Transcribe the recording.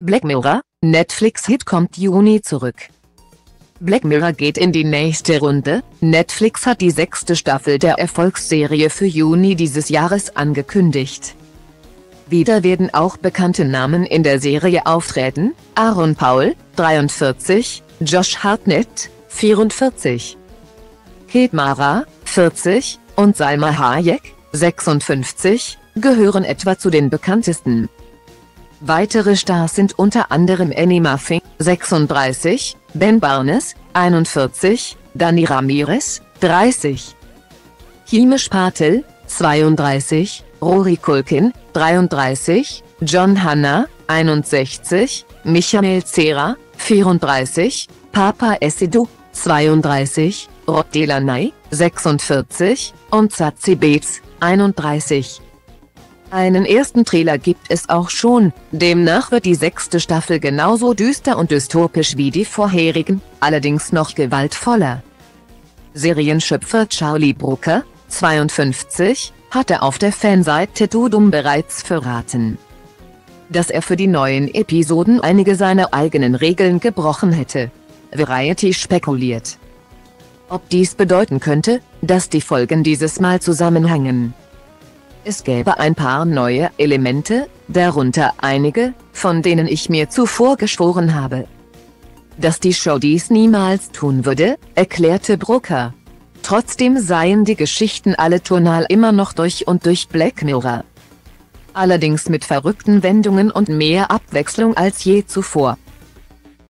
Black Mirror, Netflix-Hit kommt Juni zurück. Black Mirror geht in die nächste Runde, Netflix hat die sechste Staffel der Erfolgsserie für Juni dieses Jahres angekündigt. Wieder werden auch bekannte Namen in der Serie auftreten, Aaron Paul, 43, Josh Hartnett, 44, Kate Mara, 40, und Salma Hayek, 56, gehören etwa zu den bekanntesten. Weitere Stars sind unter anderem Annie Muffin, 36, Ben Barnes, 41, Dani Ramirez, 30, Himesh Patel, 32, Rory Culkin, 33, John Hanna, 61, Michael Cera, 34, Papa Esidu, 32, Rod Delaney, 46, und Zazie Beetz, 31. Einen ersten Trailer gibt es auch schon, demnach wird die sechste Staffel genauso düster und dystopisch wie die vorherigen, allerdings noch gewaltvoller. Serienschöpfer Charlie Brooker, 52, hatte auf der Fanseite Tudum bereits verraten, dass er für die neuen Episoden einige seiner eigenen Regeln gebrochen hätte. Variety spekuliert, ob dies bedeuten könnte, dass die Folgen dieses Mal zusammenhängen. Es gäbe ein paar neue Elemente, darunter einige, von denen ich mir zuvor geschworen habe. Dass die Show dies niemals tun würde, erklärte Brooker. Trotzdem seien die Geschichten alle tonal immer noch durch und durch Black Mirror. Allerdings mit verrückten Wendungen und mehr Abwechslung als je zuvor.